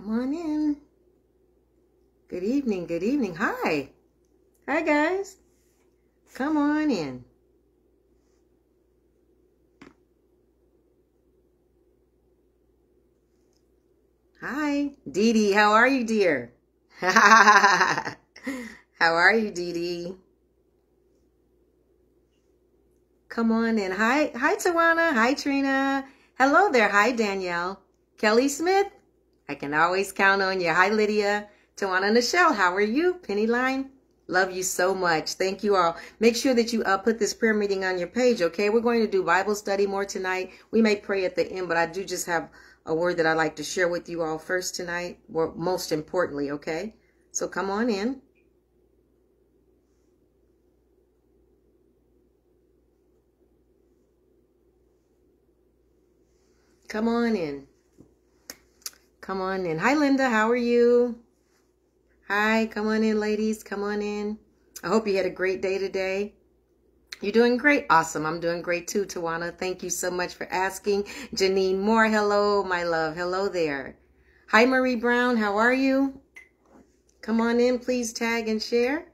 Come on in. Good evening. Good evening. Hi. Hi, guys. Come on in. Hi, Dee Dee. How are you, dear? how are you, Dee Dee? Come on in. Hi, hi, Tawana. Hi, Trina. Hello there. Hi, Danielle. Kelly Smith. I can always count on you. Hi, Lydia. Tawana Nichelle. How are you? Penny Line. Love you so much. Thank you all. Make sure that you uh, put this prayer meeting on your page, okay? We're going to do Bible study more tonight. We may pray at the end, but I do just have a word that I'd like to share with you all first tonight, or most importantly, okay? So come on in. Come on in. Come on in. Hi, Linda. How are you? Hi. Come on in, ladies. Come on in. I hope you had a great day today. You're doing great. Awesome. I'm doing great too, Tawana. Thank you so much for asking. Janine Moore, hello, my love. Hello there. Hi, Marie Brown. How are you? Come on in. Please tag and share.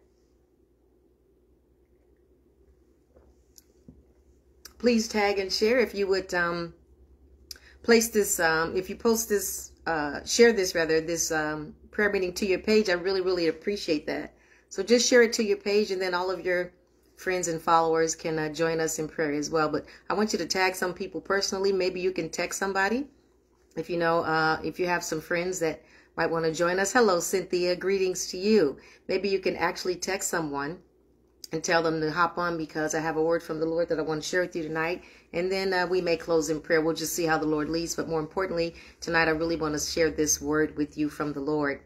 Please tag and share if you would um, place this, um, if you post this, uh, share this rather, this um, prayer meeting to your page. I really, really appreciate that. So just share it to your page and then all of your friends and followers can uh, join us in prayer as well. But I want you to tag some people personally. Maybe you can text somebody if you know, uh, if you have some friends that might want to join us. Hello, Cynthia. Greetings to you. Maybe you can actually text someone and tell them to hop on because I have a word from the Lord that I want to share with you tonight. And then uh, we may close in prayer. We'll just see how the Lord leads. But more importantly, tonight I really want to share this word with you from the Lord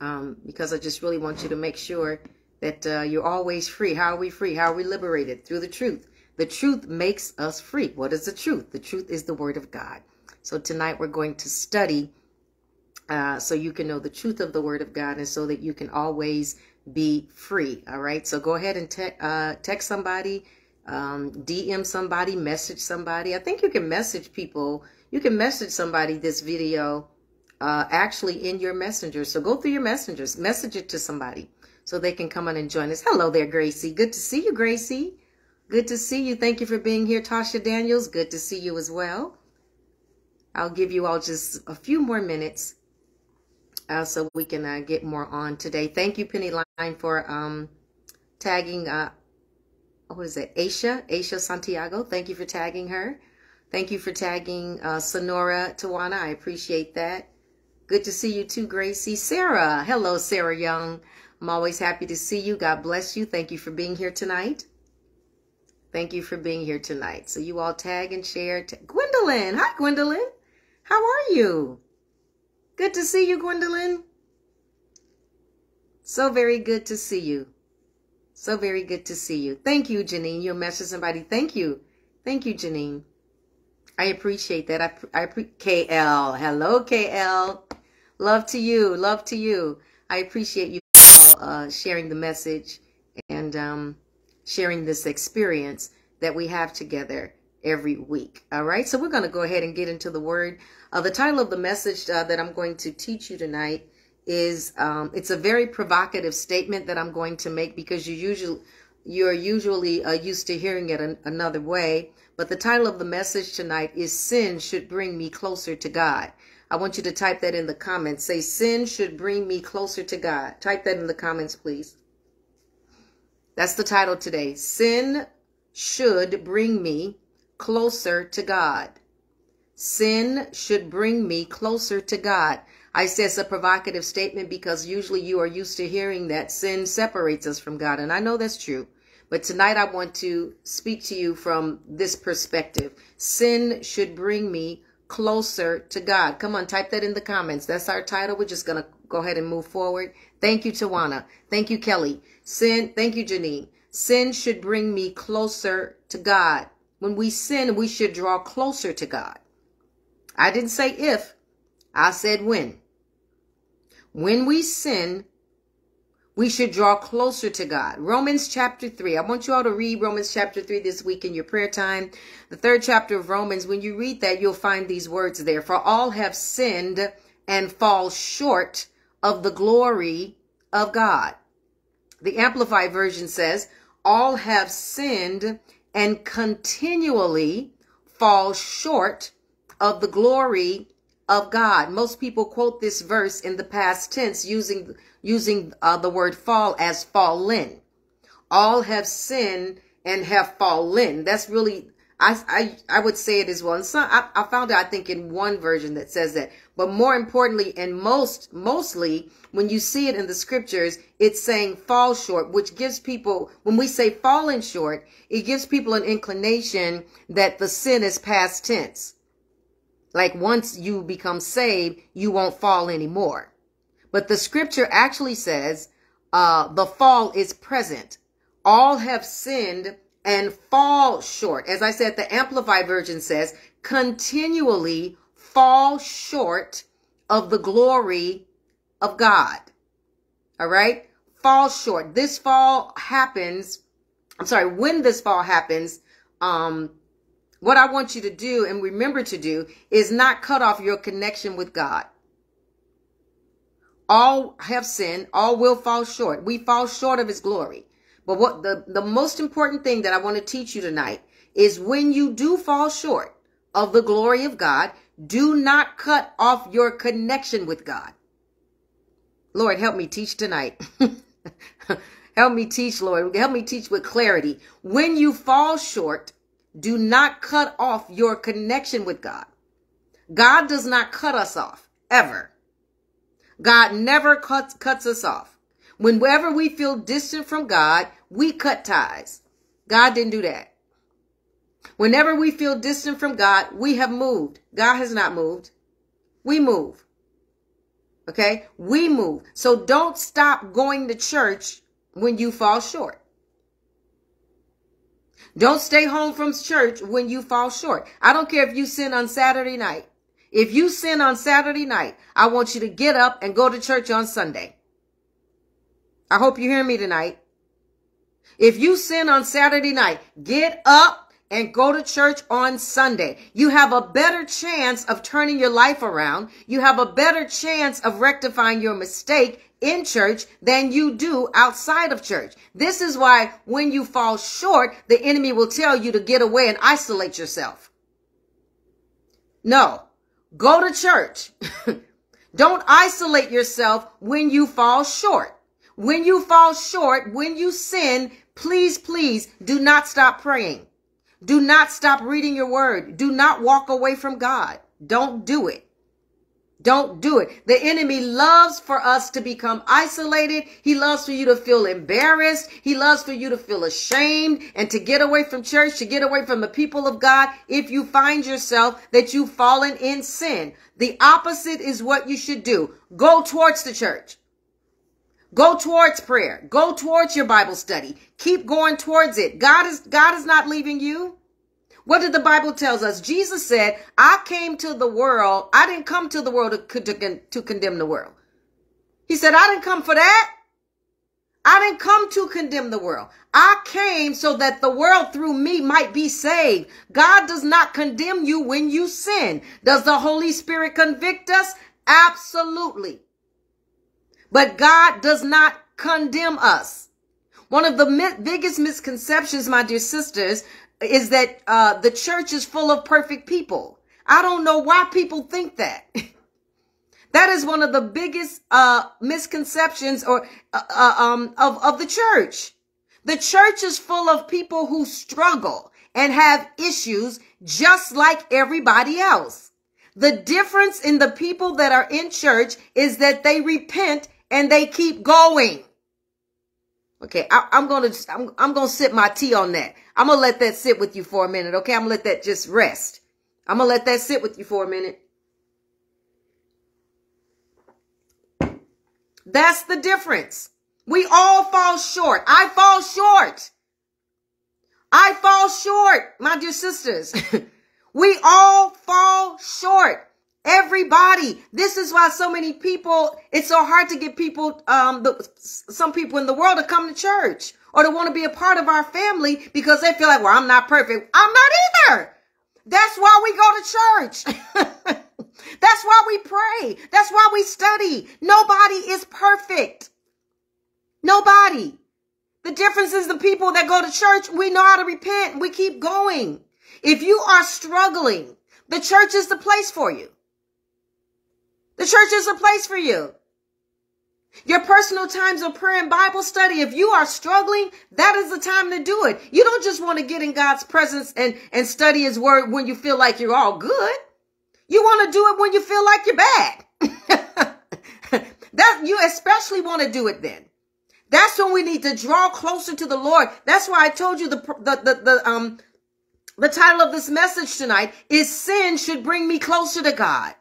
um, because I just really want you to make sure that uh, you're always free. How are we free? How are we liberated? Through the truth. The truth makes us free. What is the truth? The truth is the word of God. So tonight we're going to study uh, so you can know the truth of the word of God and so that you can always be free. All right. So go ahead and te uh, text somebody, um, DM somebody, message somebody. I think you can message people. You can message somebody this video uh, actually in your messenger. So go through your messengers, message it to somebody so they can come on and join us. Hello there, Gracie. Good to see you, Gracie. Good to see you. Thank you for being here, Tasha Daniels. Good to see you as well. I'll give you all just a few more minutes uh, so we can uh, get more on today. Thank you, Penny Line, for um, tagging, uh, what is it, Aisha, Aisha Santiago. Thank you for tagging her. Thank you for tagging uh, Sonora Tawana. I appreciate that. Good to see you too, Gracie. Sarah. Hello, Sarah Young. I'm always happy to see you. God bless you. Thank you for being here tonight. Thank you for being here tonight. So you all tag and share. Gwendolyn. Hi, Gwendolyn. How are you? Good to see you, Gwendolyn. So very good to see you. So very good to see you. Thank you, Janine. You'll message somebody. Thank you. Thank you, Janine. I appreciate that. I, I KL. Hello, KL. Love to you. Love to you. I appreciate you uh, sharing the message and um, sharing this experience that we have together every week. All right. So we're going to go ahead and get into the word. Uh, the title of the message uh, that I'm going to teach you tonight is um, it's a very provocative statement that I'm going to make because you usually you're usually uh, used to hearing it an, another way. But the title of the message tonight is Sin Should Bring Me Closer to God. I want you to type that in the comments. Say, sin should bring me closer to God. Type that in the comments, please. That's the title today. Sin should bring me closer to God. Sin should bring me closer to God. I say it's a provocative statement because usually you are used to hearing that sin separates us from God. And I know that's true. But tonight I want to speak to you from this perspective. Sin should bring me closer to God. Come on, type that in the comments. That's our title. We're just going to go ahead and move forward. Thank you, Tawana. Thank you, Kelly. Sin, thank you, Janine. Sin should bring me closer to God. When we sin, we should draw closer to God. I didn't say if, I said when. When we sin, we should draw closer to God. Romans chapter 3. I want you all to read Romans chapter 3 this week in your prayer time. The third chapter of Romans, when you read that, you'll find these words there. For all have sinned and fall short of the glory of God. The Amplified Version says, All have sinned and continually fall short of the glory of God. Most people quote this verse in the past tense using using uh, the word fall as fallen. All have sinned and have fallen. That's really I, I, I would say it as well. And some, I, I found it, I think, in one version that says that. But more importantly, and most, mostly, when you see it in the scriptures, it's saying fall short, which gives people, when we say falling short, it gives people an inclination that the sin is past tense. Like once you become saved, you won't fall anymore. But the scripture actually says, uh, the fall is present. All have sinned and fall short. As I said, the Amplified Version says, continually fall short of the glory of God. All right? Fall short. This fall happens. I'm sorry, when this fall happens, um, what I want you to do and remember to do is not cut off your connection with God. All have sinned, all will fall short. We fall short of his glory. But what the, the most important thing that I want to teach you tonight is when you do fall short of the glory of God, do not cut off your connection with God. Lord, help me teach tonight. help me teach, Lord. Help me teach with clarity. When you fall short, do not cut off your connection with God. God does not cut us off, ever. God never cuts, cuts us off. Whenever we feel distant from God, we cut ties. God didn't do that. Whenever we feel distant from God, we have moved. God has not moved. We move. Okay? We move. So don't stop going to church when you fall short. Don't stay home from church when you fall short. I don't care if you sin on Saturday night. If you sin on Saturday night, I want you to get up and go to church on Sunday. I hope you hear me tonight. If you sin on Saturday night, get up and go to church on Sunday. You have a better chance of turning your life around. You have a better chance of rectifying your mistake in church than you do outside of church. This is why when you fall short, the enemy will tell you to get away and isolate yourself. No, go to church. Don't isolate yourself when you fall short. When you fall short, when you sin, Please, please do not stop praying. Do not stop reading your word. Do not walk away from God. Don't do it. Don't do it. The enemy loves for us to become isolated. He loves for you to feel embarrassed. He loves for you to feel ashamed and to get away from church, to get away from the people of God. If you find yourself that you've fallen in sin, the opposite is what you should do. Go towards the church. Go towards prayer. Go towards your Bible study. Keep going towards it. God is, God is not leaving you. What did the Bible tells us? Jesus said, I came to the world. I didn't come to the world to, to, to condemn the world. He said, I didn't come for that. I didn't come to condemn the world. I came so that the world through me might be saved. God does not condemn you when you sin. Does the Holy Spirit convict us? Absolutely. But God does not condemn us. One of the biggest misconceptions, my dear sisters, is that uh, the church is full of perfect people. I don't know why people think that. that is one of the biggest uh, misconceptions or uh, uh, um, of, of the church. The church is full of people who struggle and have issues just like everybody else. The difference in the people that are in church is that they repent and they keep going. Okay, I, am gonna I'm, I'm gonna sip my tea on that. I'm gonna let that sit with you for a minute. Okay, I'm gonna let that just rest. I'm gonna let that sit with you for a minute. That's the difference. We all fall short. I fall short. I fall short, my dear sisters. we all fall short. Everybody. This is why so many people, it's so hard to get people, um, the, some people in the world to come to church or to want to be a part of our family because they feel like, well, I'm not perfect. I'm not either. That's why we go to church. That's why we pray. That's why we study. Nobody is perfect. Nobody. The difference is the people that go to church, we know how to repent. We keep going. If you are struggling, the church is the place for you. The church is a place for you. Your personal times of prayer and Bible study, if you are struggling, that is the time to do it. You don't just want to get in God's presence and, and study his word when you feel like you're all good. You want to do it when you feel like you're bad. that you especially want to do it then. That's when we need to draw closer to the Lord. That's why I told you the, the, the, the um, the title of this message tonight is sin should bring me closer to God.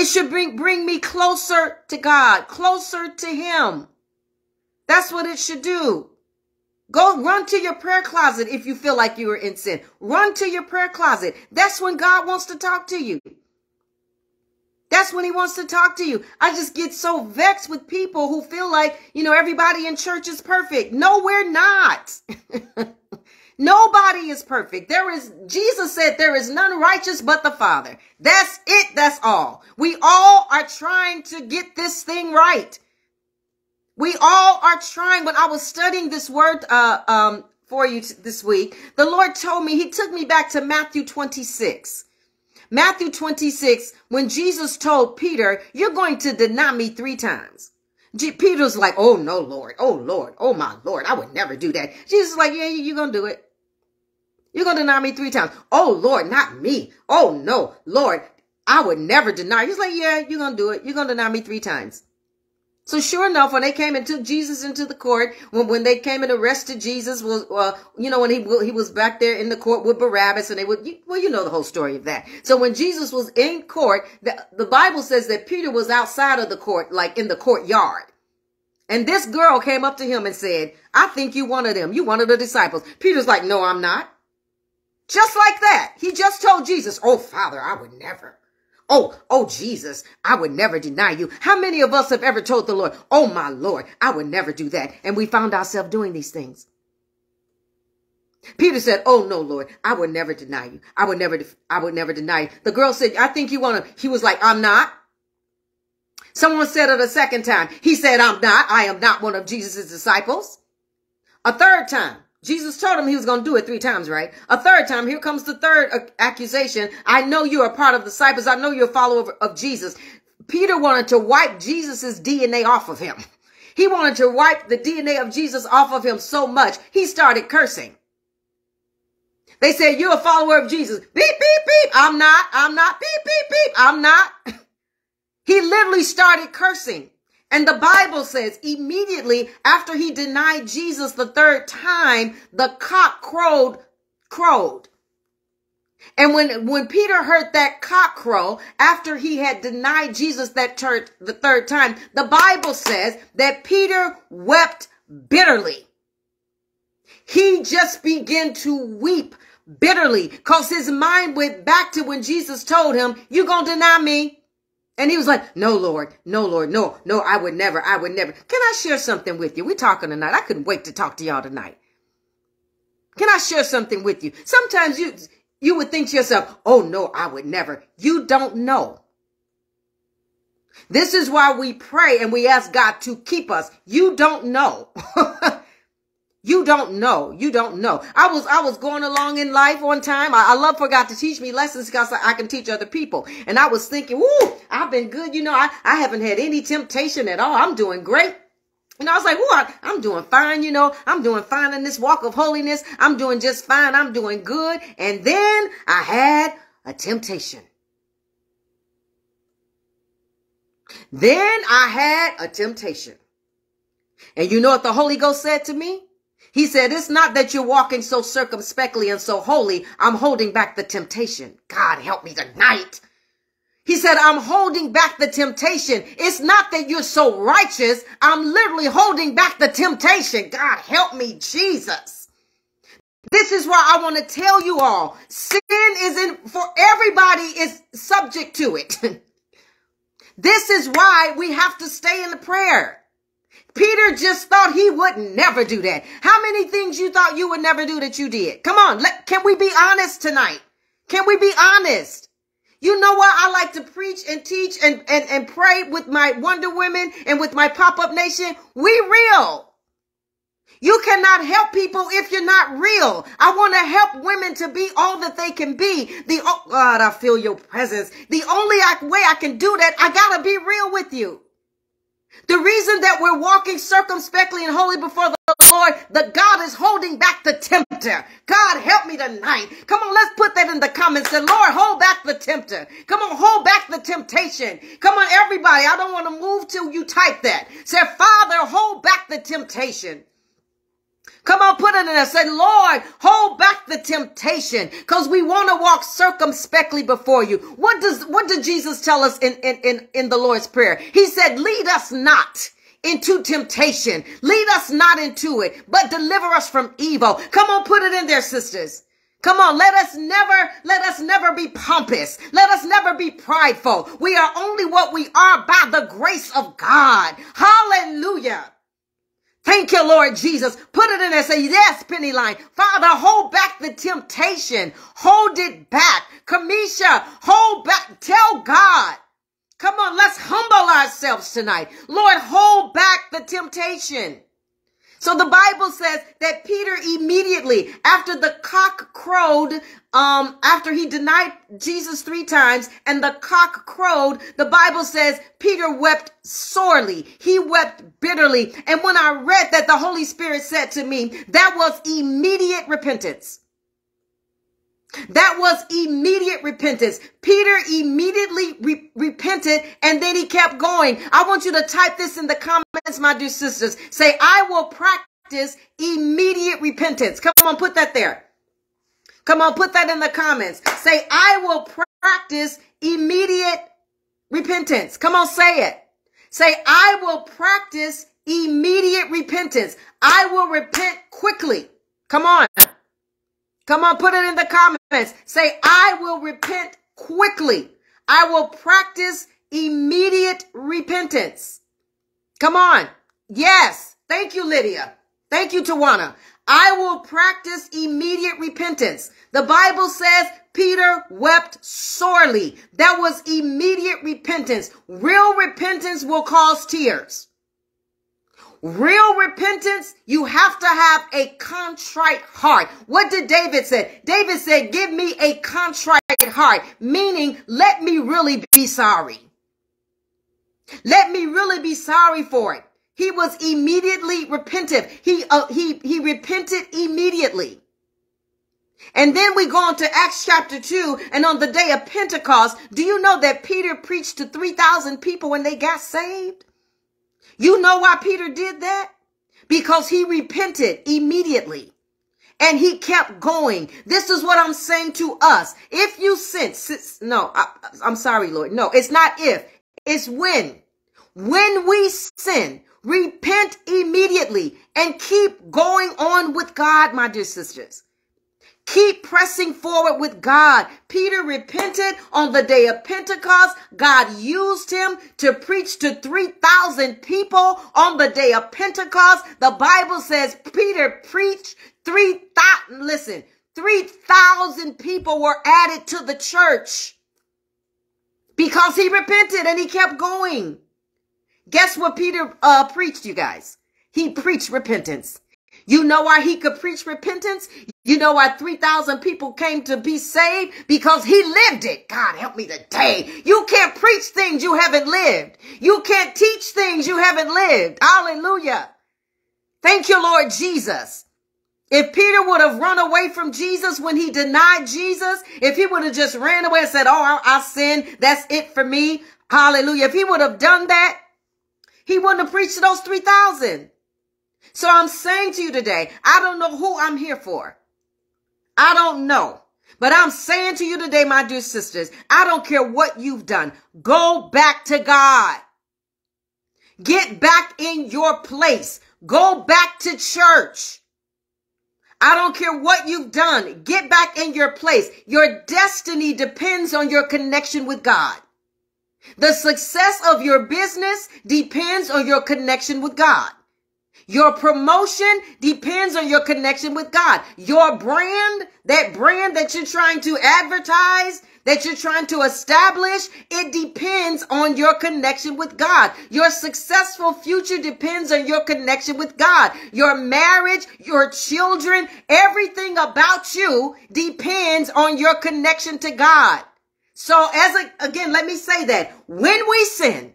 It should bring, bring me closer to God, closer to him. That's what it should do. Go run to your prayer closet if you feel like you are in sin. Run to your prayer closet. That's when God wants to talk to you. That's when he wants to talk to you. I just get so vexed with people who feel like, you know, everybody in church is perfect. No, we're not. Nobody is perfect. There is, Jesus said, there is none righteous but the Father. That's it. That's all. We all are trying to get this thing right. We all are trying. When I was studying this word, uh, um, for you this week, the Lord told me, he took me back to Matthew 26. Matthew 26, when Jesus told Peter, you're going to deny me three times. G- Peter's like, oh no, Lord. Oh Lord. Oh my Lord. I would never do that. Jesus is like, yeah, you're going to do it. You're going to deny me three times. Oh, Lord, not me. Oh, no, Lord, I would never deny. He's like, yeah, you're going to do it. You're going to deny me three times. So sure enough, when they came and took Jesus into the court, when, when they came and arrested Jesus, was uh, you know when he he was back there in the court with Barabbas, and they would well you know the whole story of that. So when Jesus was in court, the, the Bible says that Peter was outside of the court, like in the courtyard. And this girl came up to him and said, I think you one of them. You one of the disciples. Peter's like, no, I'm not. Just like that. He just told Jesus, Oh, Father, I would never. Oh, oh, Jesus, I would never deny you. How many of us have ever told the Lord, Oh, my Lord, I would never do that. And we found ourselves doing these things. Peter said, Oh, no, Lord, I would never deny you. I would never, I would never deny you. The girl said, I think you want to, he was like, I'm not. Someone said it a second time. He said, I'm not. I am not one of Jesus' disciples. A third time. Jesus told him he was going to do it three times, right? A third time, here comes the third accusation. I know you're a part of the disciples. I know you're a follower of Jesus. Peter wanted to wipe Jesus's DNA off of him. He wanted to wipe the DNA of Jesus off of him so much, he started cursing. They said, you're a follower of Jesus. Beep, beep, beep. I'm not. I'm not. Beep, beep, beep. I'm not. he literally started cursing. And the Bible says immediately after he denied Jesus the third time, the cock crowed, crowed. And when, when Peter heard that cock crow after he had denied Jesus that the third time, the Bible says that Peter wept bitterly. He just began to weep bitterly because his mind went back to when Jesus told him, you gonna deny me. And he was like, no, Lord, no, Lord, no, no, I would never, I would never. Can I share something with you? We're talking tonight. I couldn't wait to talk to y'all tonight. Can I share something with you? Sometimes you, you would think to yourself, oh no, I would never. You don't know. This is why we pray and we ask God to keep us. You don't know. You don't know. You don't know. I was I was going along in life one time. I, I love for God to teach me lessons because I can teach other people. And I was thinking, woo, I've been good. You know, I, I haven't had any temptation at all. I'm doing great. And I was like, what? I'm doing fine, you know. I'm doing fine in this walk of holiness. I'm doing just fine. I'm doing good. And then I had a temptation. Then I had a temptation. And you know what the Holy Ghost said to me? He said, it's not that you're walking so circumspectly and so holy. I'm holding back the temptation. God help me tonight. He said, I'm holding back the temptation. It's not that you're so righteous. I'm literally holding back the temptation. God help me, Jesus. This is why I want to tell you all, sin is in, for everybody is subject to it. this is why we have to stay in the prayer. Peter just thought he would never do that. How many things you thought you would never do that you did? Come on, let, can we be honest tonight? Can we be honest? You know what? I like to preach and teach and, and, and pray with my Wonder Women and with my pop-up nation. We real. You cannot help people if you're not real. I want to help women to be all that they can be. The oh God, I feel your presence. The only way I can do that, I gotta be real with you. The reason that we're walking circumspectly and holy before the Lord, the God is holding back the tempter. God help me tonight. Come on, let's put that in the comments. Say, Lord, hold back the tempter. Come on, hold back the temptation. Come on, everybody. I don't want to move till you type that. Say, Father, hold back the temptation. Come on, put it in there. Say, Lord, hold back the temptation because we want to walk circumspectly before you. What does, what did Jesus tell us in, in, in, in the Lord's Prayer? He said, lead us not into temptation. Lead us not into it, but deliver us from evil. Come on, put it in there, sisters. Come on, let us never, let us never be pompous. Let us never be prideful. We are only what we are by the grace of God. Hallelujah. Thank you, Lord Jesus. Put it in there. Say, yes, penny line. Father, hold back the temptation. Hold it back. Kamisha, hold back. Tell God. Come on, let's humble ourselves tonight. Lord, hold back the temptation. So the Bible says that Peter immediately, after the cock crowed, um, after he denied Jesus three times and the cock crowed, the Bible says Peter wept sorely. He wept bitterly. And when I read that, the Holy Spirit said to me, that was immediate repentance. That was immediate repentance. Peter immediately re- repented and then he kept going. I want you to type this in the comments, my dear sisters. Say, I will practice immediate repentance. Come on, put that there. Come on, put that in the comments. Say, I will practice immediate repentance. Come on, say it. Say, I will practice immediate repentance. I will repent quickly. Come on. Come on, put it in the comments. Say, I will repent quickly. I will practice immediate repentance. Come on. Yes. Thank you, Lydia. Thank you, Tawana. I will practice immediate repentance. The Bible says Peter wept sorely. That was immediate repentance. Real repentance will cause tears. Real repentance, you have to have a contrite heart. What did David say? David said, give me a contrite heart, meaning let me really be sorry. Let me really be sorry for it. He was immediately repentant. He, uh, he, he repented immediately. And then we go on to Acts chapter 2, and on the day of Pentecost, do you know that Peter preached to 3,000 people when they got saved? You know why Peter did that? Because he repented immediately and he kept going. This is what I'm saying to us. If you sin, no, I, I'm sorry, Lord. No, it's not if, it's when. When we sin, repent immediately and keep going on with God, my dear sisters. Keep pressing forward with God. Peter repented on the day of Pentecost. God used him to preach to 3,000 people on the day of Pentecost. The Bible says Peter preached 3,000, listen, 3,000 people were added to the church because he repented and he kept going. Guess what Peter uh, preached, you guys? He preached repentance. You know why he could preach repentance? You know why 3,000 people came to be saved? Because he lived it. God help me today. You can't preach things you haven't lived. You can't teach things you haven't lived. Hallelujah. Thank you, Lord Jesus. If Peter would have run away from Jesus when he denied Jesus, if he would have just ran away and said, Oh, I, I sinned. That's it for me. Hallelujah. If he would have done that, he wouldn't have preached to those 3,000. So I'm saying to you today, I don't know who I'm here for. I don't know. But I'm saying to you today, my dear sisters, I don't care what you've done. Go back to God. Get back in your place. Go back to church. I don't care what you've done. Get back in your place. Your destiny depends on your connection with God. The success of your business depends on your connection with God. Your promotion depends on your connection with God. Your brand, that brand that you're trying to advertise, that you're trying to establish, it depends on your connection with God. Your successful future depends on your connection with God. Your marriage, your children, everything about you depends on your connection to God. So as a, again, let me say that when we sin,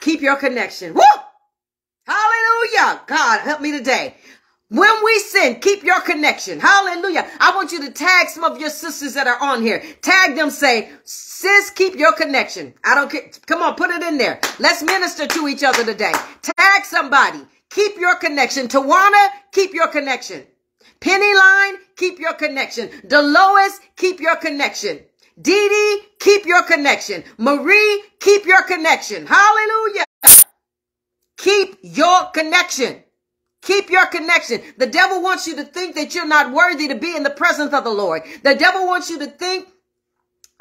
keep your connection. Woo! Hallelujah. God, help me today. When we sin, keep your connection. Hallelujah. I want you to tag some of your sisters that are on here. Tag them, say, sis, keep your connection. I don't care. Come on, put it in there. Let's minister to each other today. Tag somebody. Keep your connection. Tawana, keep your connection. Penny Line, keep your connection. Delois, keep your connection. Dee Dee, keep your connection. Marie, keep your connection. Hallelujah. Keep your connection. Keep your connection. The devil wants you to think that you're not worthy to be in the presence of the Lord. The devil wants you to think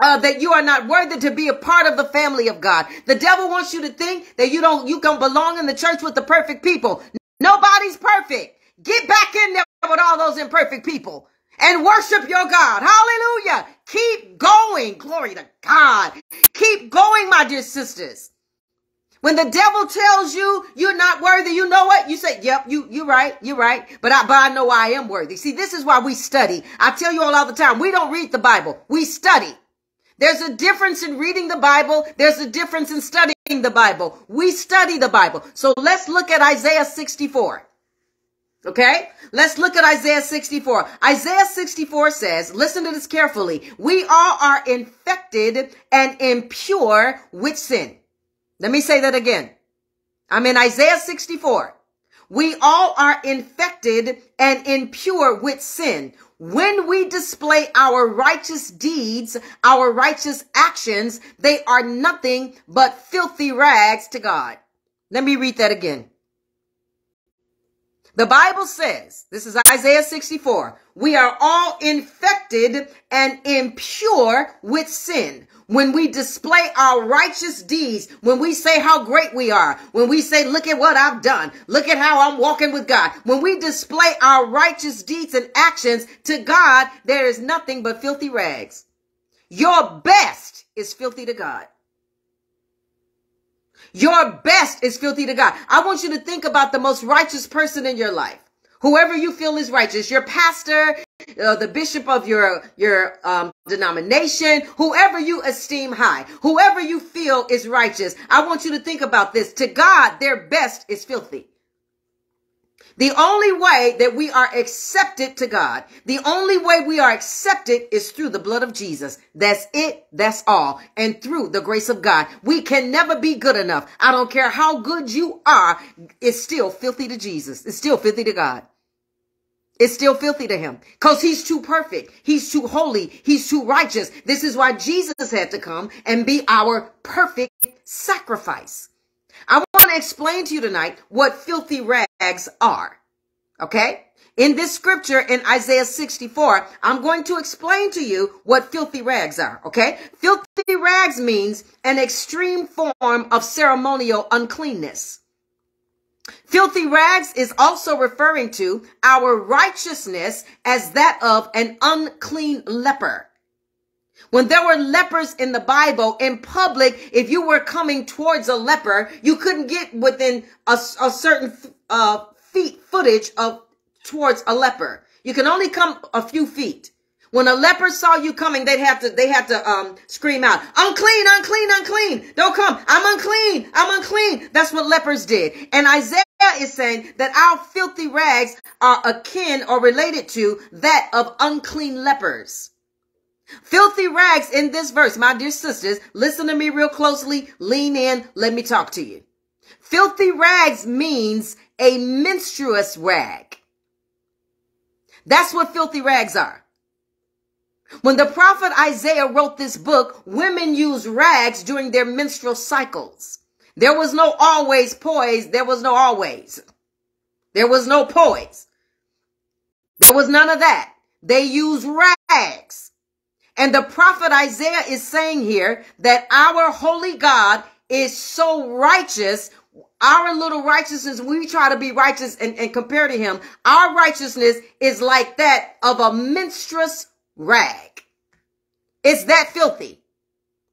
uh, that you are not worthy to be a part of the family of God. The devil wants you to think that you don't, you can belong in the church with the perfect people. Nobody's perfect. Get back in there with all those imperfect people and worship your God. Hallelujah. Keep going. Glory to God. Keep going, my dear sisters. When the devil tells you you're not worthy, you know what? You say, yep, you, you're right. You're right. But I, but I know I am worthy. See, this is why we study. I tell you all, all the time, we don't read the Bible. We study. There's a difference in reading the Bible. There's a difference in studying the Bible. We study the Bible. So let's look at Isaiah 64. Okay? Let's look at Isaiah 64. Isaiah 64 says, listen to this carefully. We all are infected and impure with sin. Let me say that again. I'm in Isaiah 64. We all are infected and impure with sin. When we display our righteous deeds, our righteous actions, they are nothing but filthy rags to God. Let me read that again. The Bible says, this is Isaiah 64, we are all infected and impure with sin when we display our righteous deeds, when we say how great we are, when we say, look at what I've done, look at how I'm walking with God, when we display our righteous deeds and actions to God, there is nothing but filthy rags. Your best is filthy to God. Your best is filthy to God. I want you to think about the most righteous person in your life. Whoever you feel is righteous, your pastor, uh, the bishop of your your um, denomination, whoever you esteem high, whoever you feel is righteous. I want you to think about this. To God, their best is filthy. The only way that we are accepted to God, the only way we are accepted is through the blood of Jesus. That's it. That's all. And through the grace of God. We can never be good enough. I don't care how good you are. It's still filthy to Jesus. It's still filthy to God. It's still filthy to him because he's too perfect. He's too holy. He's too righteous. This is why Jesus had to come and be our perfect sacrifice. I want to explain to you tonight what filthy rags are. Okay. In this scripture in Isaiah 64, I'm going to explain to you what filthy rags are. Okay. Filthy rags means an extreme form of ceremonial uncleanness. Filthy rags is also referring to our righteousness as that of an unclean leper. When there were lepers in the Bible in public, if you were coming towards a leper, you couldn't get within a, a certain uh, feet footage of towards a leper. You can only come a few feet. When a leper saw you coming, they'd have to, they had to, um, scream out, unclean, unclean, unclean. Don't come. I'm unclean. I'm unclean. That's what lepers did. And Isaiah is saying that our filthy rags are akin or related to that of unclean lepers. Filthy rags in this verse, my dear sisters, listen to me real closely. Lean in. Let me talk to you. Filthy rags means a menstruous rag. That's what filthy rags are. When the prophet Isaiah wrote this book, women used rags during their menstrual cycles. There was no always poise. There was no always. There was no poise. There was none of that. They used rags. And the prophet Isaiah is saying here that our holy God is so righteous our little righteousness, we try to be righteous and, and compare to him, our righteousness is like that of a menstruous rag. It's that filthy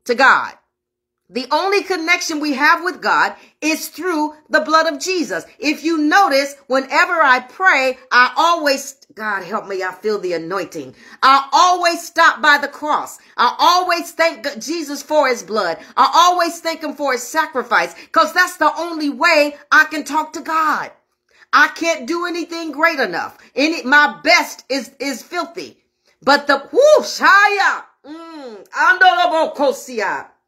to God. The only connection we have with God is through the blood of Jesus. If you notice, whenever I pray, I always, God help me, I feel the anointing. I always stop by the cross. I always thank Jesus for his blood. I always thank him for his sacrifice because that's the only way I can talk to God. I can't do anything great enough. Any, my best is, is filthy. But the, whoosh, shaya, mm,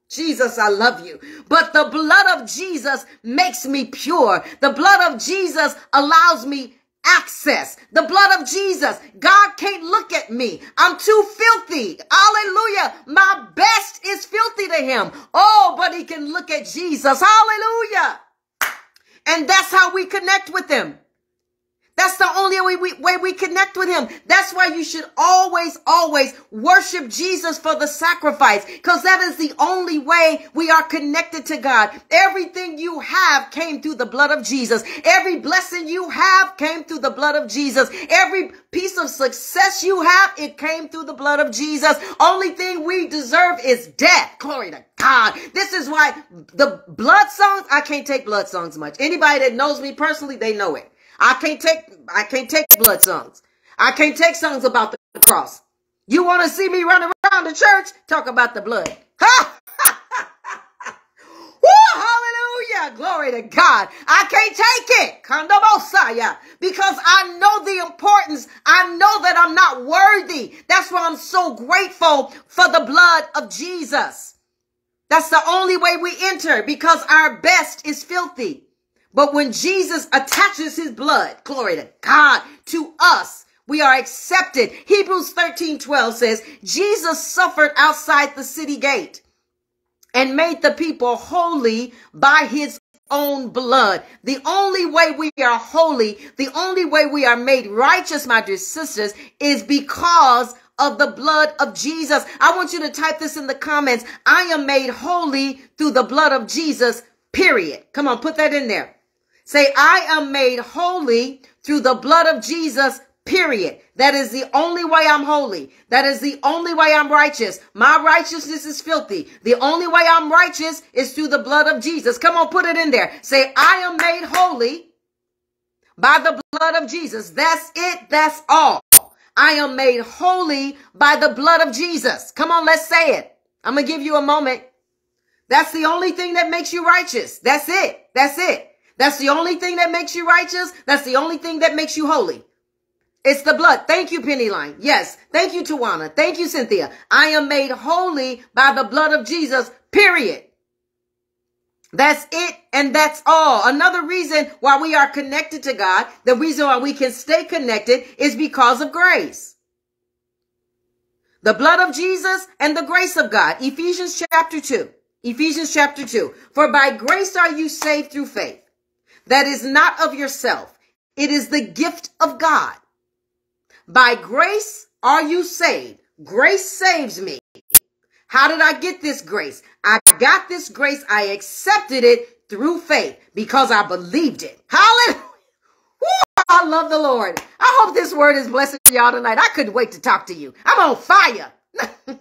Jesus, I love you. But the blood of Jesus makes me pure. The blood of Jesus allows me access. The blood of Jesus. God can't look at me. I'm too filthy. Hallelujah. My best is filthy to him. Oh, but he can look at Jesus. Hallelujah. And that's how we connect with him. That's the only way we, way we connect with him. That's why you should always, always worship Jesus for the sacrifice because that is the only way we are connected to God. Everything you have came through the blood of Jesus. Every blessing you have came through the blood of Jesus. Every piece of success you have, it came through the blood of Jesus. Only thing we deserve is death. Glory to God. This is why the blood songs, I can't take blood songs much. Anybody that knows me personally, they know it. I can't take I can't take blood songs. I can't take songs about the cross. You want to see me running around the church? Talk about the blood. Ha! Woo, hallelujah. Glory to God. I can't take it. Because I know the importance. I know that I'm not worthy. That's why I'm so grateful for the blood of Jesus. That's the only way we enter because our best is filthy. But when Jesus attaches his blood, glory to God, to us, we are accepted. Hebrews 13 12 says, Jesus suffered outside the city gate and made the people holy by his own blood. The only way we are holy, the only way we are made righteous, my dear sisters, is because of the blood of Jesus. I want you to type this in the comments. I am made holy through the blood of Jesus, period. Come on, put that in there. Say, I am made holy through the blood of Jesus, period. That is the only way I'm holy. That is the only way I'm righteous. My righteousness is filthy. The only way I'm righteous is through the blood of Jesus. Come on, put it in there. Say, I am made holy by the blood of Jesus. That's it. That's all. I am made holy by the blood of Jesus. Come on, let's say it. I'm going to give you a moment. That's the only thing that makes you righteous. That's it. That's it. That's the only thing that makes you righteous. That's the only thing that makes you holy. It's the blood. Thank you, Penny Line. Yes. Thank you, Tawana. Thank you, Cynthia. I am made holy by the blood of Jesus, period. That's it and that's all. Another reason why we are connected to God, the reason why we can stay connected is because of grace. The blood of Jesus and the grace of God. Ephesians chapter 2. Ephesians chapter 2. For by grace are you saved through faith that is not of yourself. It is the gift of God. By grace are you saved. Grace saves me. How did I get this grace? I got this grace. I accepted it through faith because I believed it. Hallelujah. Woo, I love the Lord. I hope this word is blessing y'all tonight. I couldn't wait to talk to you. I'm on fire.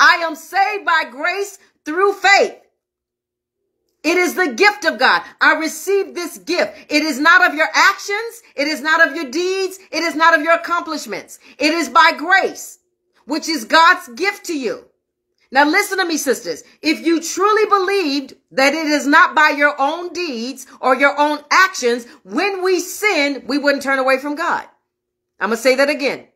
I am saved by grace through faith. It is the gift of God. I received this gift. It is not of your actions. It is not of your deeds. It is not of your accomplishments. It is by grace, which is God's gift to you. Now listen to me, sisters. If you truly believed that it is not by your own deeds or your own actions, when we sin, we wouldn't turn away from God. I'm going to say that again.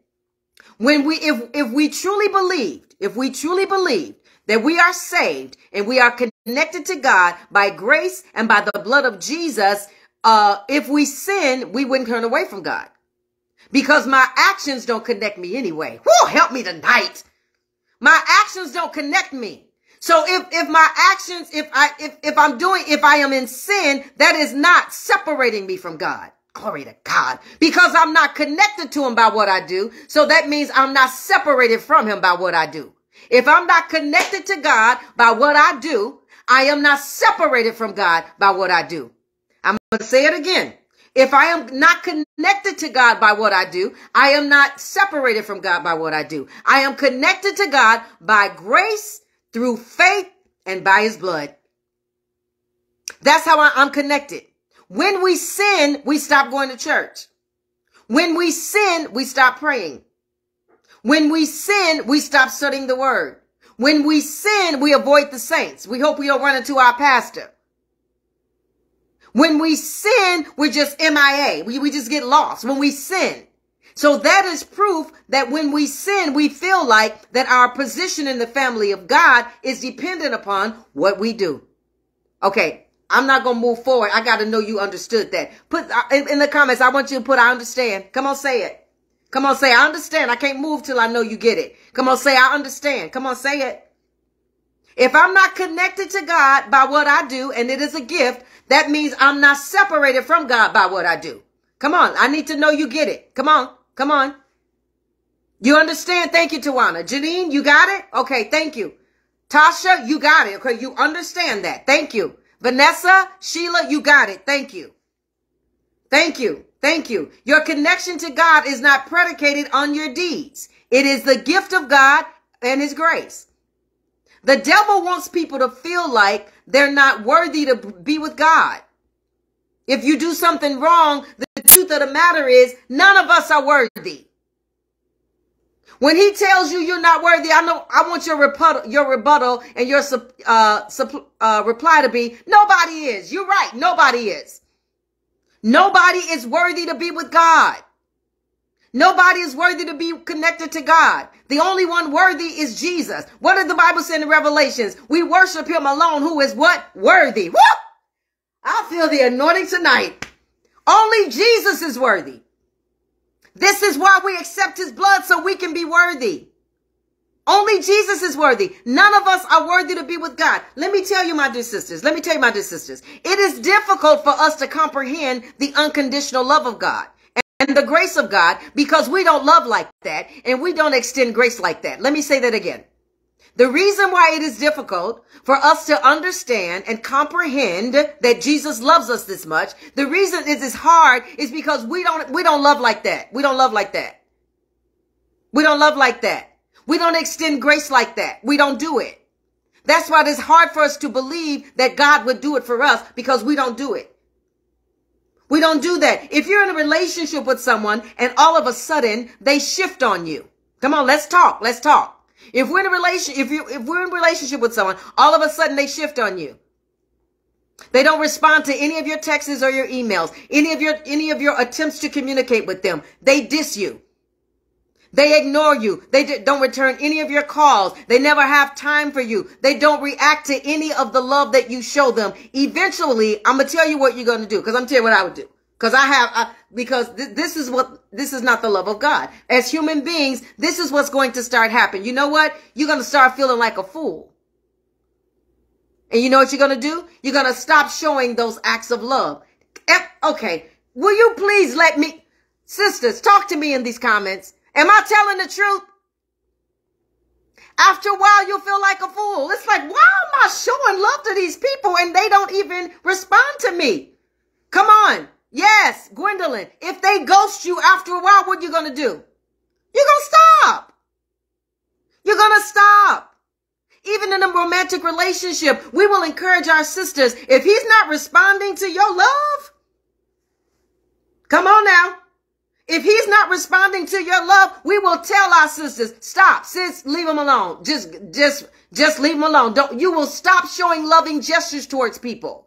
When we, if, if we truly believed, if we truly believed that we are saved and we are connected to God by grace and by the blood of Jesus, uh, if we sin, we wouldn't turn away from God because my actions don't connect me anyway. Whoa, help me tonight. My actions don't connect me. So if, if my actions, if I, if, if I'm doing, if I am in sin, that is not separating me from God. Glory to God. Because I'm not connected to him by what I do. So that means I'm not separated from him by what I do. If I'm not connected to God by what I do, I am not separated from God by what I do. I'm going to say it again. If I am not connected to God by what I do, I am not separated from God by what I do. I am connected to God by grace, through faith, and by his blood. That's how I, am connected. When we sin, we stop going to church. When we sin, we stop praying. When we sin, we stop studying the word. When we sin, we avoid the saints. We hope we don't run into our pastor. When we sin, we're just MIA. We, we just get lost when we sin. So that is proof that when we sin, we feel like that our position in the family of God is dependent upon what we do. Okay. I'm not going to move forward. I got to know you understood that. Put uh, in, in the comments. I want you to put, I understand. Come on, say it. Come on, say, I understand. I can't move till I know you get it. Come on, say, I understand. Come on, say it. If I'm not connected to God by what I do, and it is a gift, that means I'm not separated from God by what I do. Come on. I need to know you get it. Come on. Come on. You understand? Thank you, Tawana. Janine, you got it? Okay. Thank you. Tasha, you got it. Okay. You understand that. Thank you. Vanessa, Sheila, you got it. Thank you. Thank you. Thank you. Your connection to God is not predicated on your deeds. It is the gift of God and his grace. The devil wants people to feel like they're not worthy to be with God. If you do something wrong, the truth of the matter is none of us are worthy. When he tells you you're not worthy, I know I want your rebuttal, your rebuttal and your uh, uh, reply to be nobody is. You're right. Nobody is. Nobody is worthy to be with God. Nobody is worthy to be connected to God. The only one worthy is Jesus. What did the Bible say in Revelations? We worship him alone who is what? Worthy. Woo! I feel the anointing tonight. Only Jesus is worthy. This is why we accept his blood so we can be worthy. Only Jesus is worthy. None of us are worthy to be with God. Let me tell you, my dear sisters. Let me tell you, my dear sisters. It is difficult for us to comprehend the unconditional love of God and the grace of God because we don't love like that and we don't extend grace like that. Let me say that again. The reason why it is difficult for us to understand and comprehend that Jesus loves us this much, the reason it is hard is because we don't, we don't love like that. We don't love like that. We don't love like that. We don't extend grace like that. We don't do it. That's why it's hard for us to believe that God would do it for us because we don't do it. We don't do that. If you're in a relationship with someone and all of a sudden they shift on you. Come on, let's talk. Let's talk. If we're in a relation, if you, if we're in a relationship with someone, all of a sudden they shift on you. They don't respond to any of your texts or your emails, any of your, any of your attempts to communicate with them. They diss you. They ignore you. They don't return any of your calls. They never have time for you. They don't react to any of the love that you show them. Eventually, I'm going to tell you what you're going to do because I'm telling you what I would do. Because I have, uh, because th- this is what, this is not the love of God. As human beings, this is what's going to start happening. You know what? You're going to start feeling like a fool. And you know what you're going to do? You're going to stop showing those acts of love. Okay. Will you please let me, sisters, talk to me in these comments. Am I telling the truth? After a while, you'll feel like a fool. It's like, why am I showing love to these people and they don't even respond to me? Come on. Yes, Gwendolyn, if they ghost you after a while, what are you going to do? You're going to stop. You're going to stop. Even in a romantic relationship, we will encourage our sisters. If he's not responding to your love, come on now. If he's not responding to your love, we will tell our sisters, stop, sis, leave him alone. Just, just, just leave him alone. Don't, you will stop showing loving gestures towards people.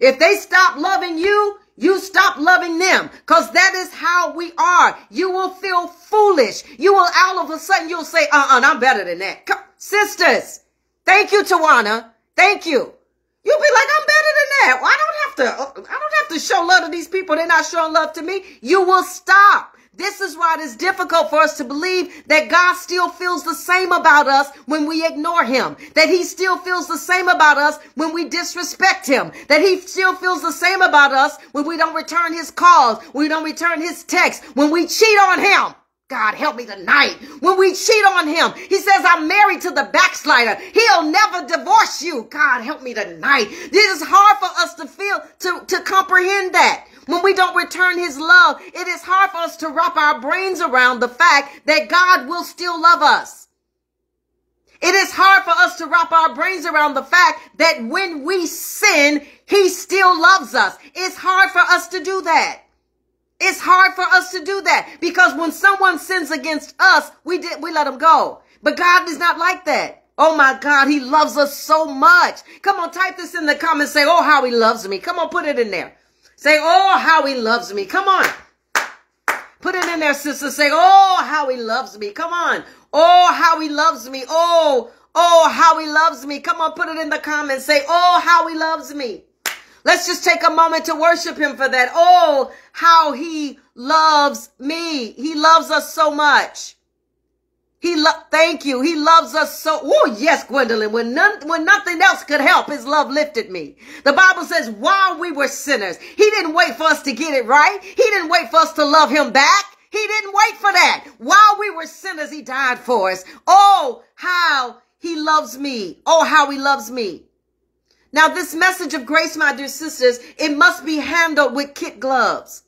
If they stop loving you, you stop loving them because that is how we are. You will feel foolish. You will all of a sudden, you'll say, uh-uh, I'm better than that. Come, sisters, thank you, Tawana. Thank you. You'll be like, I'm better that. Well, I don't have to, I don't have to show love to these people. They're not showing love to me. You will stop. This is why it is difficult for us to believe that God still feels the same about us when we ignore him, that he still feels the same about us when we disrespect him, that he still feels the same about us when we don't return his calls, we don't return his texts, when we cheat on him. God help me tonight. When we cheat on him, he says, I'm married to the backslider. He'll never divorce you. God help me tonight. This is hard for us to feel, to, to comprehend that. When we don't return his love, it is hard for us to wrap our brains around the fact that God will still love us. It is hard for us to wrap our brains around the fact that when we sin, he still loves us. It's hard for us to do that. It's hard for us to do that because when someone sins against us, we did, we let them go. But God is not like that. Oh my God, he loves us so much. Come on, type this in the comments. Say, oh, how he loves me. Come on, put it in there. Say, oh, how he loves me. Come on. Put it in there, sister. Say, oh, how he loves me. Come on. Oh, how he loves me. Oh, oh, how he loves me. Come on, put it in the comments. Say, oh, how he loves me. Let's just take a moment to worship him for that. Oh, how he loves me. He loves us so much. He lo- thank you. He loves us so. Oh, yes, Gwendolyn. When none, when nothing else could help, his love lifted me. The Bible says, while we were sinners, he didn't wait for us to get it right. He didn't wait for us to love him back. He didn't wait for that. While we were sinners, he died for us. Oh, how he loves me. Oh, how he loves me. Now, this message of grace, my dear sisters, it must be handled with kid gloves.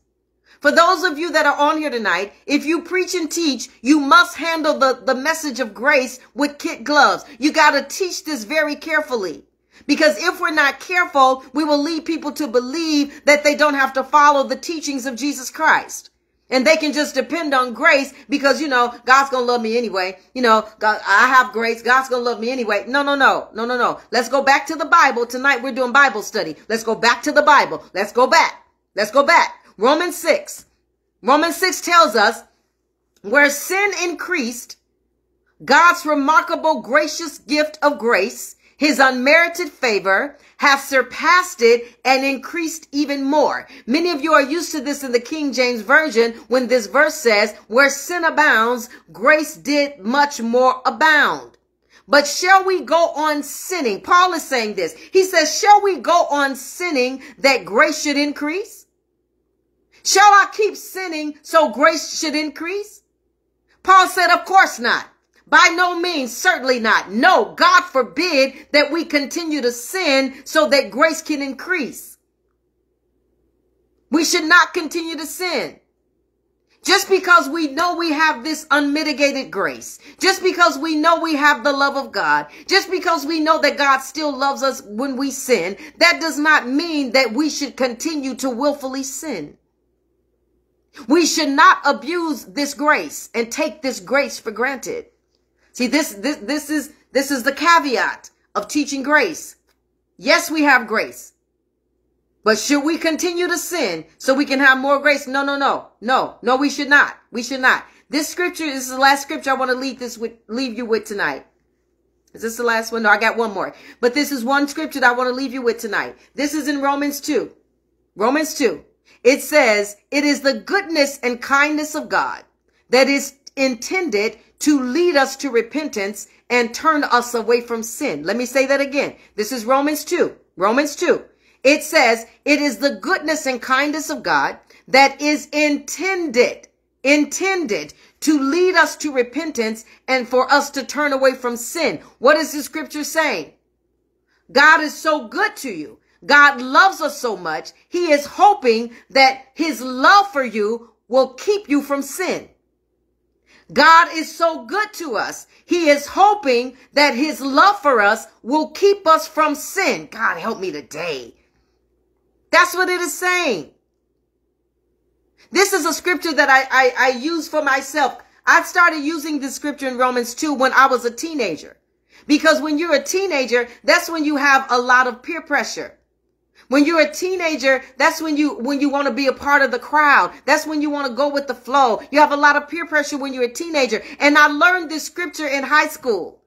For those of you that are on here tonight, if you preach and teach, you must handle the, the message of grace with kid gloves. You got to teach this very carefully. Because if we're not careful, we will lead people to believe that they don't have to follow the teachings of Jesus Christ. And they can just depend on grace because, you know, God's going to love me anyway. You know, God, I have grace. God's going to love me anyway. No, no, no, no, no, no. Let's go back to the Bible. Tonight we're doing Bible study. Let's go back to the Bible. Let's go back. Let's go back. Romans 6. Romans 6 tells us where sin increased, God's remarkable gracious gift of grace, his unmerited favor, has surpassed it and increased even more. Many of you are used to this in the King James Version when this verse says, where sin abounds, grace did much more abound. But shall we go on sinning? Paul is saying this. He says, shall we go on sinning that grace should increase? Shall I keep sinning so grace should increase? Paul said, of course not. By no means, certainly not. No, God forbid that we continue to sin so that grace can increase. We should not continue to sin. Just because we know we have this unmitigated grace, just because we know we have the love of God, just because we know that God still loves us when we sin, that does not mean that we should continue to willfully sin. We should not abuse this grace and take this grace for granted. See, this, this, this is, this is the caveat of teaching grace. Yes, we have grace. But should we continue to sin so we can have more grace? No, no, no, no, no, we should not. We should not. This scripture is the last scripture I want to leave this with, leave you with tonight. Is this the last one? No, I got one more. But this is one scripture that I want to leave you with tonight. This is in Romans 2. Romans 2. It says, it is the goodness and kindness of God that is intended to lead us to repentance and turn us away from sin. Let me say that again. This is Romans 2. Romans 2. It says, it is the goodness and kindness of God that is intended, intended to lead us to repentance and for us to turn away from sin. What is the scripture saying? God is so good to you God loves us so much. He is hoping that his love for you will keep you from sin. God is so good to us. He is hoping that his love for us will keep us from sin. God help me today. That's what it is saying. This is a scripture that I, I, I use for myself. I started using this scripture in Romans 2 when I was a teenager. Because when you're a teenager, that's when you have a lot of peer pressure. When you're a teenager, that's when you when you want to be a part of the crowd. That's when you want to go with the flow. You have a lot of peer pressure when you're a teenager. And I learned this scripture in high school.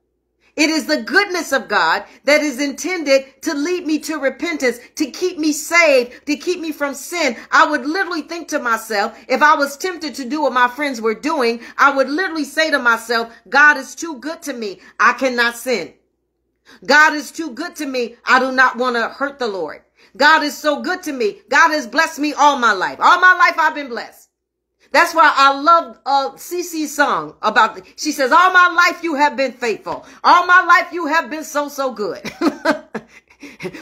It is the goodness of God that is intended to lead me to repentance, to keep me saved, to keep me from sin. I would literally think to myself, if I was tempted to do what my friends were doing, I would literally say to myself, God is too good to me. I cannot sin. God is too good to me. I do not want to hurt the Lord. God is so good to me. God has blessed me all my life. All my life I've been blessed. That's why I love uh, Cece's song about, the, she says, all my life you have been faithful. All my life you have been so, so good.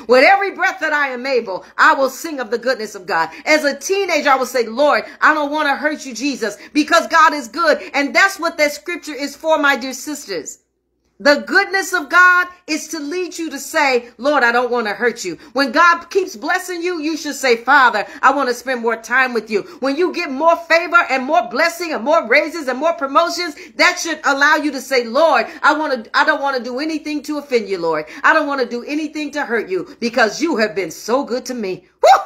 With every breath that I am able, I will sing of the goodness of God. As a teenager, I will say, Lord, I don't want to hurt you, Jesus, because God is good. And that's what that scripture is for, my dear sisters. The goodness of God is to lead you to say, Lord, I don't want to hurt you. When God keeps blessing you, you should say, Father, I want to spend more time with you. When you get more favor and more blessing and more raises and more promotions, that should allow you to say, Lord, I want to, I don't want to do anything to offend you, Lord. I don't want to do anything to hurt you because you have been so good to me. Woo!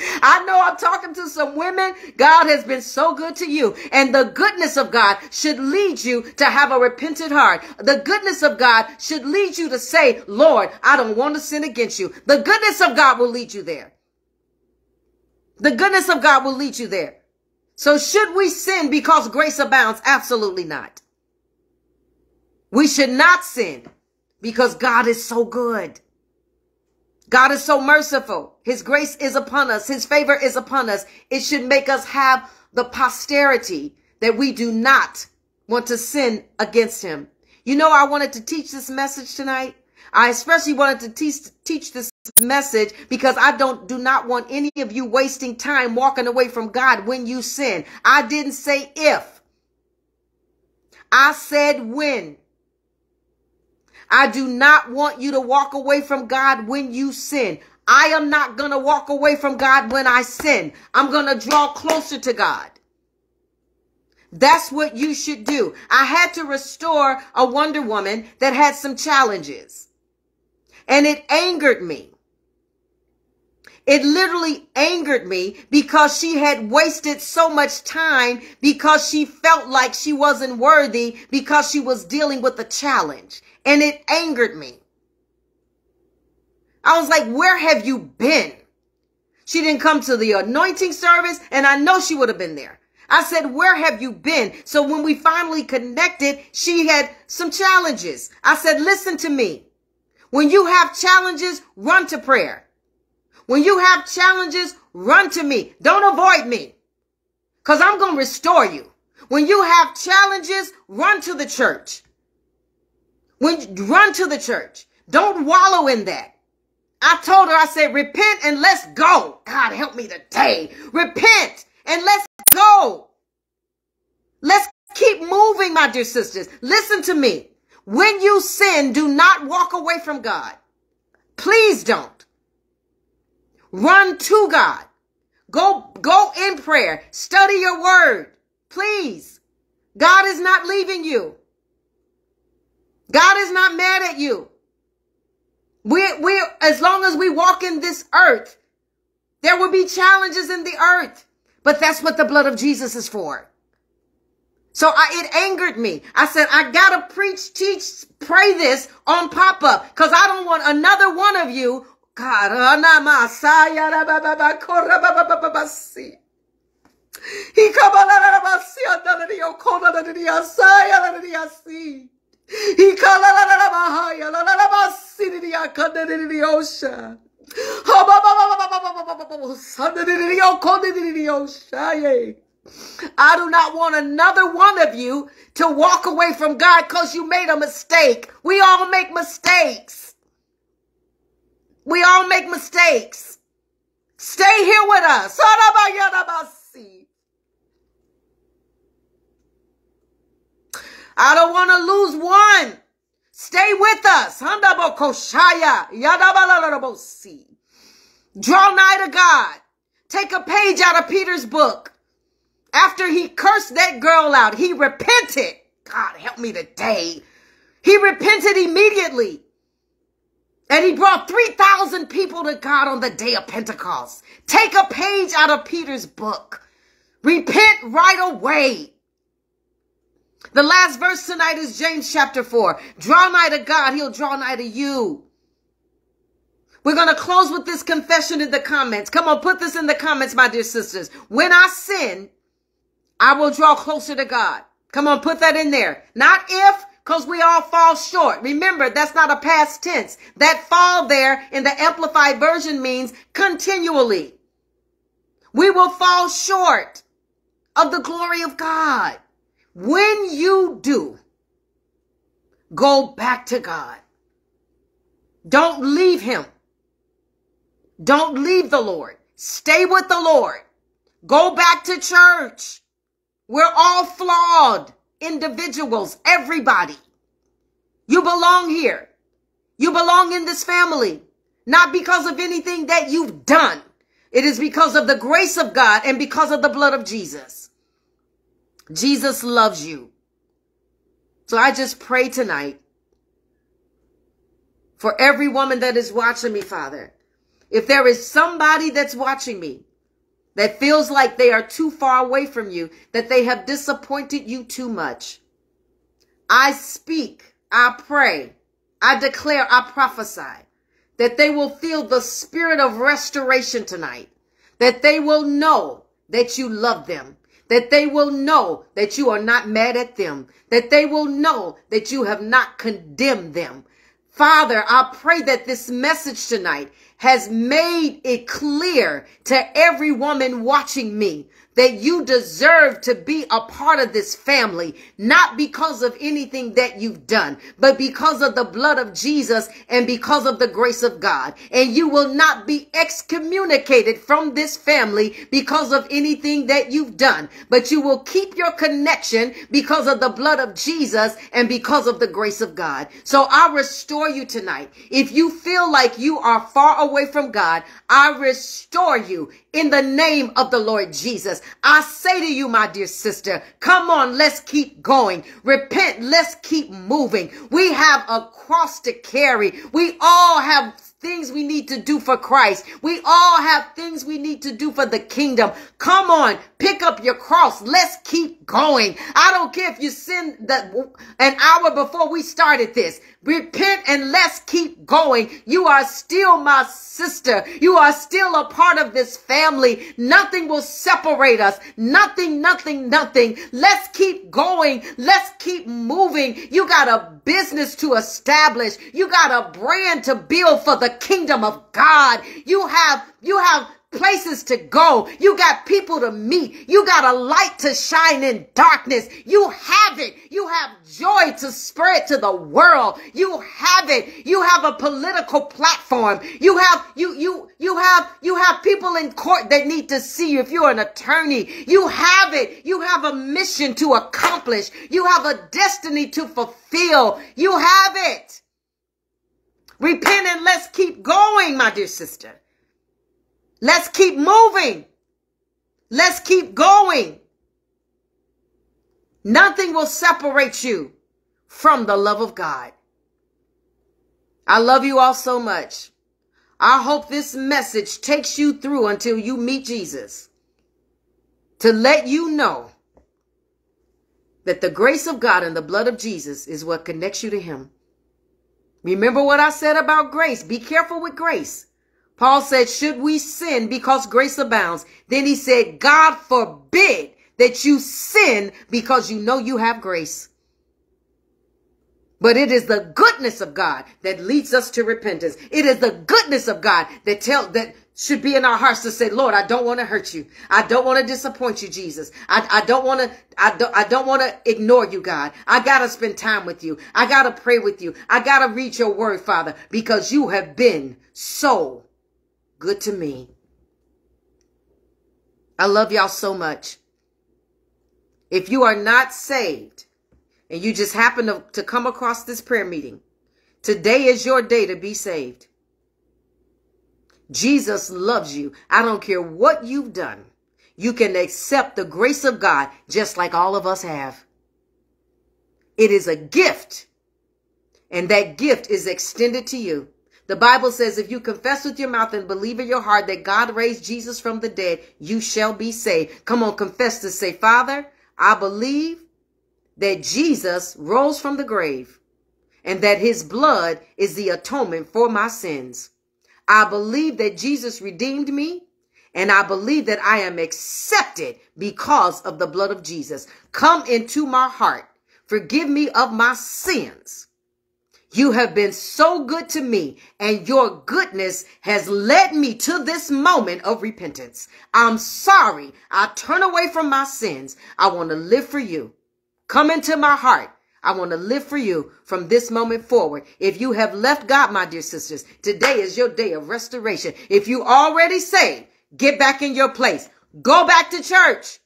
I know I'm talking to some women. God has been so good to you. And the goodness of God should lead you to have a repentant heart. The goodness of God should lead you to say, Lord, I don't want to sin against you. The goodness of God will lead you there. The goodness of God will lead you there. So should we sin because grace abounds? Absolutely not. We should not sin because God is so good. God is so merciful. His grace is upon us. His favor is upon us. It should make us have the posterity that we do not want to sin against him. You know, I wanted to teach this message tonight. I especially wanted to teach, teach this message because I don't, do not want any of you wasting time walking away from God when you sin. I didn't say if. I said when. I do not want you to walk away from God when you sin. I am not going to walk away from God when I sin. I'm going to draw closer to God. That's what you should do. I had to restore a Wonder Woman that had some challenges. And it angered me. It literally angered me because she had wasted so much time because she felt like she wasn't worthy because she was dealing with a challenge and it angered me. I was like, where have you been? She didn't come to the anointing service and I know she would have been there. I said, where have you been? So when we finally connected, she had some challenges. I said, listen to me. When you have challenges, run to prayer. When you have challenges, run to me. Don't avoid me because I'm going to restore you. When you have challenges, run to the church. When you run to the church. Don't wallow in that. I told her, I said, repent and let's go. God help me today. Repent and let's go. Let's keep moving, my dear sisters. Listen to me. When you sin, do not walk away from God. Please don't. Run to God. Go, go in prayer. Study your word. Please. God is not leaving you. God is not mad at you. We, we, as long as we walk in this earth, there will be challenges in the earth, but that's what the blood of Jesus is for. So I, it angered me. I said, I gotta preach, teach, pray this on pop up because I don't want another one of you. I do not want another one of you to walk away from God because you made a mistake. We all make mistakes. We all make mistakes. Stay here with us. I don't want to lose one. Stay with us. Draw nigh to God. Take a page out of Peter's book. After he cursed that girl out, he repented. God help me today. He repented immediately. And he brought 3,000 people to God on the day of Pentecost. Take a page out of Peter's book. Repent right away. The last verse tonight is James chapter 4. Draw nigh to God, he'll draw nigh to you. We're going to close with this confession in the comments. Come on, put this in the comments, my dear sisters. When I sin, I will draw closer to God. Come on, put that in there. Not if, because we all fall short. Remember, that's not a past tense. That fall there in the amplified version means continually. We will fall short of the glory of God. When you do, go back to God. Don't leave him. Don't leave the Lord. Stay with the Lord. Go back to church. We're all flawed individuals, everybody. You belong here. You belong in this family, not because of anything that you've done. It is because of the grace of God and because of the blood of Jesus. Jesus loves you. So I just pray tonight for every woman that is watching me, Father. If there is somebody that's watching me that feels like they are too far away from you, that they have disappointed you too much, I speak, I pray, I declare, I prophesy that they will feel the spirit of restoration tonight, that they will know that you love them, that they will know that you are not mad at them, that they will know that you have not condemned them. Father, I pray that this message tonight has made it clear to every woman watching me that you deserve to be a part of this family, not because of anything that you've done, but because of the blood of Jesus and because of the grace of God. And you will not be excommunicated from this family because of anything that you've done, but you will keep your connection because of the blood of Jesus and because of the grace of God. So I restore you tonight. If you feel like you are far away from God, I restore you in the name of the Lord Jesus. I say to you, my dear sister, come on, let's keep going. Repent, let's keep moving. We have a cross to carry. We all have things we need to do for Christ. We all have things we need to do for the kingdom. Come on, pick up your cross. Let's keep going. I don't care if you sin that an hour before we started this. Repent and let's keep going. You are still my sister. You are still a part of this family. Nothing will separate us. Nothing, nothing, nothing. Let's keep going. Let's keep moving. You got a business to establish. You got a brand to build for the kingdom of God. You have, you have places to go. You got people to meet. You got a light to shine in darkness. You have it. You have joy to spread to the world. You have it. You have a political platform. You have, you, you, you have, you have people in court that need to see you. If you're an attorney, you have it. You have a mission to accomplish. You have a destiny to fulfill. You have it. Repent and let's keep going, my dear sister. Let's keep moving. Let's keep going. Nothing will separate you from the love of God. I love you all so much. I hope this message takes you through until you meet Jesus to let you know that the grace of God and the blood of Jesus is what connects you to him. Remember what I said about grace. Be careful with grace. Paul said, should we sin because grace abounds? Then he said, God forbid that you sin because you know you have grace. But it is the goodness of God that leads us to repentance. It is the goodness of God that tell that should be in our hearts to say, Lord, I don't want to hurt you. I don't want to disappoint you, Jesus. I, I don't want to, I don't, I don't want to ignore you, God. I got to spend time with you. I got to pray with you. I got to read your word, Father, because you have been so good to me. I love y'all so much. If you are not saved and you just happen to, to come across this prayer meeting, today is your day to be saved. Jesus loves you. I don't care what you've done. You can accept the grace of God just like all of us have. It is a gift, and that gift is extended to you. The Bible says, if you confess with your mouth and believe in your heart that God raised Jesus from the dead, you shall be saved. Come on, confess to say, Father, I believe that Jesus rose from the grave and that his blood is the atonement for my sins. I believe that Jesus redeemed me and I believe that I am accepted because of the blood of Jesus. Come into my heart. Forgive me of my sins You have been so good to me, and your goodness has led me to this moment of repentance. I'm sorry. I turn away from my sins. I want to live for you. Come into my heart. I want to live for you from this moment forward. If you have left God, my dear sisters, today is your day of restoration. If you already saved, get back in your place. Go back to church.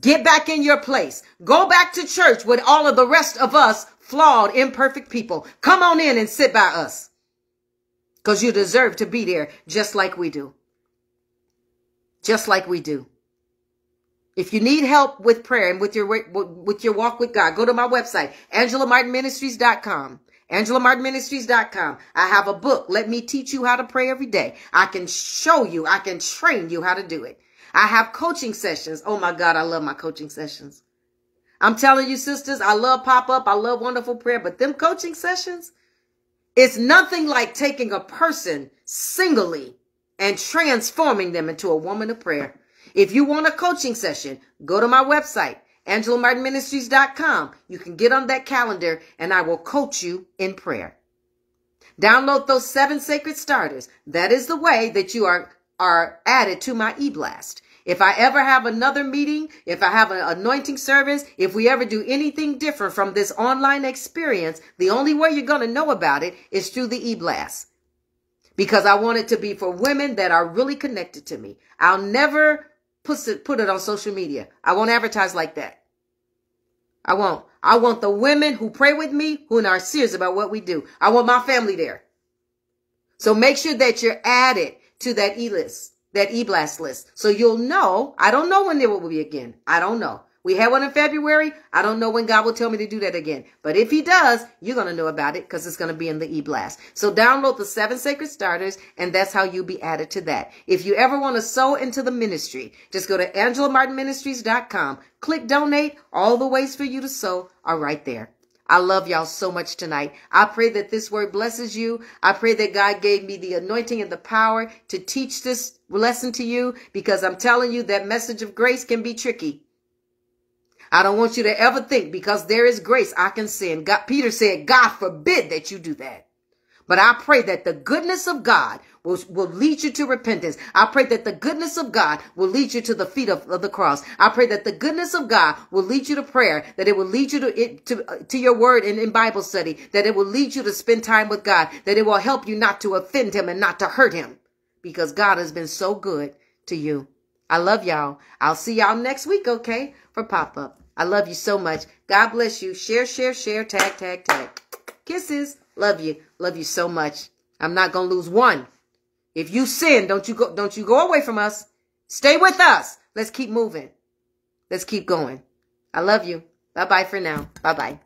Get back in your place. Go back to church with all of the rest of us flawed, imperfect people. Come on in and sit by us. Because you deserve to be there just like we do. Just like we do. If you need help with prayer and with your with your walk with God, go to my website, angelamartinministries.com. AngelaMartinMinistries.com. I have a book. Let me teach you how to pray every day. I can show you, I can train you how to do it. I have coaching sessions. Oh my God, I love my coaching sessions. I'm telling you, sisters, I love pop up. I love wonderful prayer, but them coaching sessions, it's nothing like taking a person singly and transforming them into a woman of prayer. If you want a coaching session, go to my website, angelamartinministries.com. You can get on that calendar and I will coach you in prayer. Download those seven sacred starters. That is the way that you are, are added to my e-blast. If I ever have another meeting, if I have an anointing service, if we ever do anything different from this online experience, the only way you're going to know about it is through the e-blast. Because I want it to be for women that are really connected to me. I'll never put it, put it on social media. I won't advertise like that. I won't. I want the women who pray with me who are serious about what we do. I want my family there. So make sure that you're added to that e-list that e-blast list. So you'll know. I don't know when there will be again. I don't know. We had one in February. I don't know when God will tell me to do that again. But if he does, you're going to know about it because it's going to be in the e-blast. So download the seven sacred starters and that's how you'll be added to that. If you ever want to sow into the ministry, just go to angelamartinministries.com, click donate. All the ways for you to sow are right there. I love y'all so much tonight. I pray that this word blesses you. I pray that God gave me the anointing and the power to teach this lesson to you because I'm telling you that message of grace can be tricky. I don't want you to ever think because there is grace I can sin. God, Peter said, God forbid that you do that. But I pray that the goodness of God will, will lead you to repentance. I pray that the goodness of God will lead you to the feet of, of the cross. I pray that the goodness of God will lead you to prayer, that it will lead you to it, to, uh, to your word in, in Bible study, that it will lead you to spend time with God, that it will help you not to offend him and not to hurt him because God has been so good to you. I love y'all. I'll see y'all next week, okay? For pop up. I love you so much. God bless you. Share, share, share, tag, tag, tag. Kisses. Love you. Love you so much. I'm not going to lose one. If you sin, don't you go, don't you go away from us. Stay with us. Let's keep moving. Let's keep going. I love you. Bye bye for now. Bye bye.